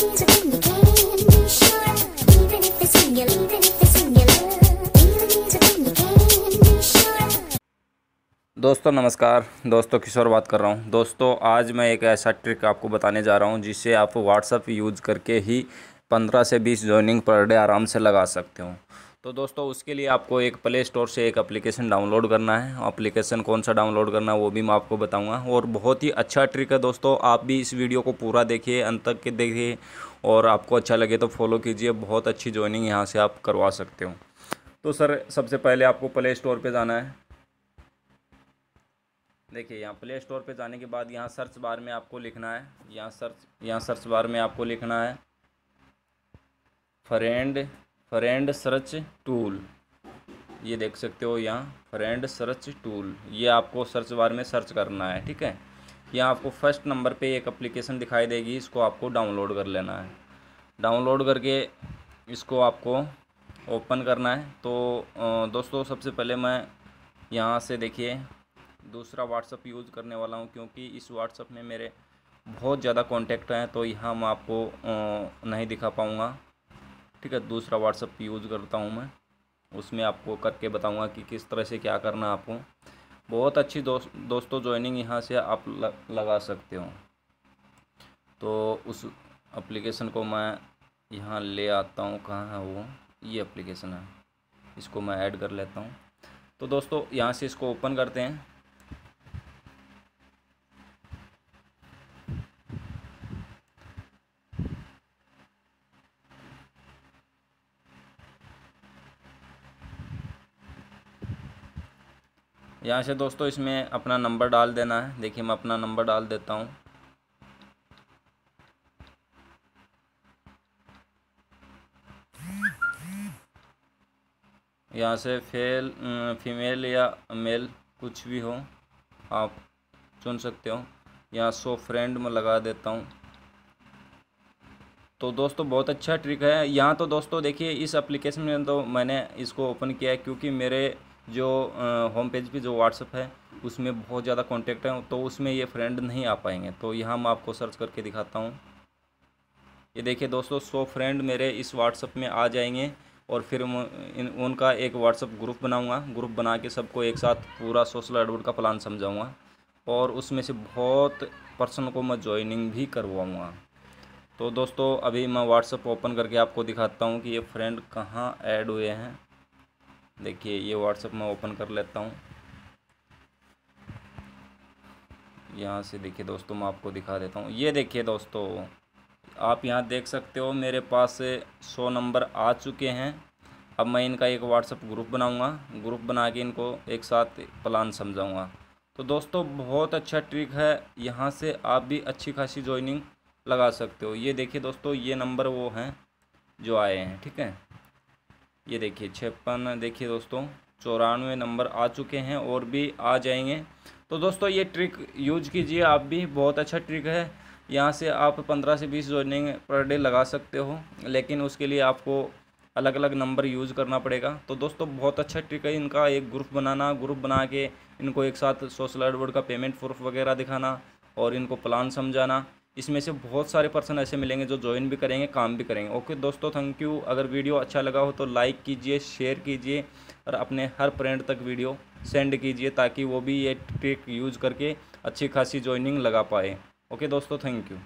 दोस्तों, नमस्कार। दोस्तों, किशोर बात कर रहा हूँ। दोस्तों, आज मैं एक ऐसा ट्रिक आपको बताने जा रहा हूँ, जिसे आप व्हाट्सअप यूज़ करके ही 15 से 20 जॉइनिंग पर डे आराम से लगा सकते हो। तो दोस्तों, उसके लिए आपको एक प्ले स्टोर से एक एप्लीकेशन डाउनलोड करना है। एप्लीकेशन कौन सा डाउनलोड करना है, वो भी मैं आपको बताऊँगा। और बहुत ही अच्छा ट्रिक है दोस्तों, आप भी इस वीडियो को पूरा देखिए, अंत तक के देखिए। और आपको अच्छा लगे तो फॉलो कीजिए, बहुत अच्छी ज्वाइनिंग यहाँ से आप करवा सकते हो। तो सर, सबसे पहले आपको प्ले स्टोर पर जाना है। देखिए, यहाँ प्ले स्टोर पे जाने के बाद यहाँ सर्च बार में आपको लिखना है। यहाँ सर्च यहाँ सर्च बार में आपको लिखना है। Friend friend search tool. ये देख सकते हो यहाँ, फ्रेंड सर्च टूल। ये आपको सर्च बार में सर्च करना है, ठीक है? यहाँ आपको फ़र्स्ट नंबर पे एक एप्लीकेशन दिखाई देगी, इसको आपको डाउनलोड कर लेना है। डाउनलोड करके इसको आपको ओपन करना है। तो दोस्तों, सबसे पहले मैं यहाँ से देखिए, दूसरा व्हाट्सअप यूज़ करने वाला हूँ, क्योंकि इस व्हाट्सअप में मेरे बहुत ज़्यादा कॉन्टैक्ट हैं तो यहाँ मैं आपको नहीं दिखा पाऊँगा। ठीक है, दूसरा व्हाट्सअप यूज़ करता हूँ मैं। उसमें आपको करके बताऊँगा कि किस तरह से क्या करना आपको। बहुत अच्छी दोस्त, दोस्तों ज्वाइनिंग यहाँ से आप लगा सकते हो। तो उस एप्लीकेशन को मैं यहाँ ले आता हूँ। कहाँ है वो? ये एप्लीकेशन है। इसको मैं ऐड कर लेता हूँ। तो दोस्तों, यहाँ से इसको ओपन करते हैं। यहाँ से दोस्तों इसमें अपना नंबर डाल देना है। देखिए मैं अपना नंबर डाल देता हूँ। यहाँ से फेल फीमेल या मेल कुछ भी हो, आप चुन सकते हो। यहाँ सो फ्रेंड में लगा देता हूँ। तो दोस्तों बहुत अच्छा ट्रिक है। यहाँ तो दोस्तों देखिए इस एप्लीकेशन में तो मैंने इसको ओपन किया है क्योंकि मेरे जो होम पेज पे जो व्हाट्सअप है, उसमें बहुत ज़्यादा कॉन्टेक्ट है तो उसमें ये फ्रेंड नहीं आ पाएँगे। तो यहाँ मैं आपको सर्च करके दिखाता हूँ। ये देखिए दोस्तों, सौ फ्रेंड मेरे इस व्हाट्सअप में आ जाएँगे और फिर इन, उनका एक व्हाट्सअप ग्रुप बनाऊँगा। ग्रुप बना के सबको एक साथ पूरा सोशल एडवर्ट का प्लान समझाऊँगा और उसमें से बहुत पर्सन को मैं ज्वाइनिंग भी करवाऊँगा। तो दोस्तों, अभी मैं व्हाट्सअप ओपन करके आपको दिखाता हूँ कि ये फ्रेंड कहाँ ऐड हुए हैं। देखिए, ये व्हाट्सअप मैं ओपन कर लेता हूँ। यहाँ से देखिए दोस्तों, मैं आपको दिखा देता हूँ। ये देखिए दोस्तों, आप यहाँ देख सकते हो, मेरे पास सौ नंबर आ चुके हैं। अब मैं इनका एक व्हाट्सअप ग्रुप बनाऊँगा। ग्रुप बना के इनको एक साथ प्लान समझाऊँगा। तो दोस्तों, बहुत अच्छा ट्रिक है। यहाँ से आप भी अच्छी खासी ज्वाइनिंग लगा सकते हो। ये देखिए दोस्तों, ये नंबर वो हैं, जो आए हैं, ठीक है? ये देखिए, छप्पन देखिए दोस्तों, चौरानवे नंबर आ चुके हैं और भी आ जाएँगे। तो दोस्तों, ये ट्रिक यूज़ कीजिए, आप भी बहुत अच्छा ट्रिक है। यहाँ से आप पंद्रह से बीस ज्वाइनिंग पर डे लगा सकते हो, लेकिन उसके लिए आपको अलग अलग नंबर यूज़ करना पड़ेगा। तो दोस्तों, बहुत अच्छा ट्रिक है इनका, एक ग्रुप बनाना, ग्रुप बना के इनको एक साथ सोशल एडवर्ड का पेमेंट प्रूफ वगैरह दिखाना और इनको प्लान समझाना। इसमें से बहुत सारे पर्सन ऐसे मिलेंगे जो ज्वाइन भी करेंगे, काम भी करेंगे। ओके दोस्तों थैंक यू अगर वीडियो अच्छा लगा हो तो लाइक कीजिए शेयर कीजिए और अपने हर फ्रेंड तक वीडियो सेंड कीजिए ताकि वो भी ये ट्रिक यूज़ करके अच्छी खासी ज्वाइनिंग लगा पाए। ओके दोस्तों थैंक यू